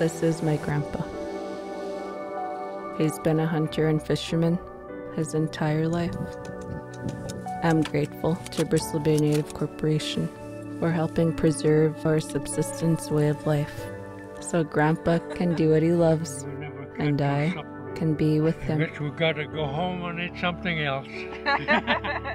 This is my grandpa. He's been a hunter and fisherman his entire life. I'm grateful to Bristol Bay Native Corporation for helping preserve our subsistence way of life so Grandpa can do what he loves and I can be with him. Guess we gotta go home and eat something else.